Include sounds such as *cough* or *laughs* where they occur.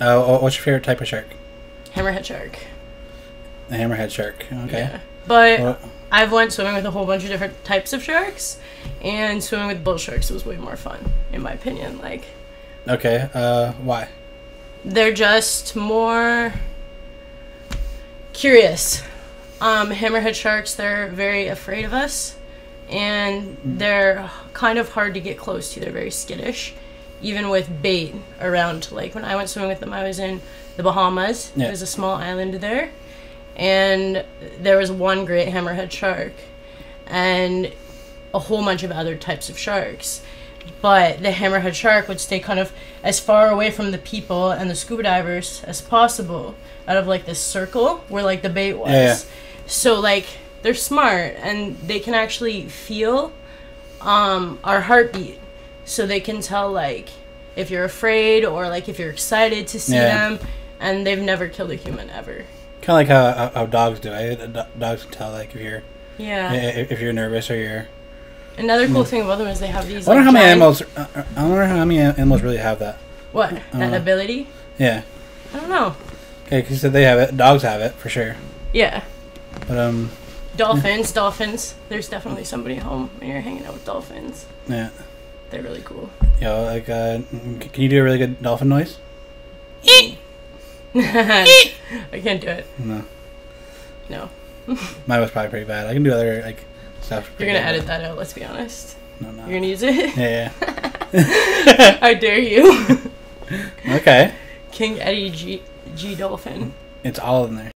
Oh, what's your favorite type of shark? Hammerhead shark. The hammerhead shark. Okay. Yeah. But Well, I've went swimming with a whole bunch of different types of sharks, and swimming with bull sharks was way more fun, in my opinion. Like okay. Uh, why? they're just more curious. Um, hammerhead sharks, they're very afraid of us, and they're kind of hard to get close to. They're very skittish, even with bait around. Like when I went swimming with them, I was in the Bahamas. Yeah. There's a small island there, and there was one great hammerhead shark, and a whole bunch of other types of sharks. But the hammerhead shark would stay kind of as far away from the people and the scuba divers as possible out of like this circle where like the bait was. Yeah, yeah. So like they're smart and they can actually feel um our heartbeat. So they can tell like if you're afraid or like if you're excited to see Yeah. them and they've never killed a human ever. Kind of like how, how, dogs do. Eh? Do- Dogs can tell like if you're Yeah. if if you're nervous or you're. Another cool thing about them is they have these I wonder like, how many animals. uh, I wonder how many animals really have that. what? That Uh, ability? Yeah. I don't know. Okay, because they have it. Dogs have it for sure. Yeah. But um, Dolphins, dolphins. There's definitely somebody home when you're hanging out with dolphins. yeah. They're really cool. Yeah, like, uh, can you do a really good dolphin noise? *laughs* I can't do it. No. No. *laughs* Mine was probably pretty bad. I can do other like stuff. You're gonna edit that out, let's be honest. No, no. You're gonna use it? Yeah, yeah. *laughs* How dare you? Okay. King Eddie G G Dolphin. It's all in there.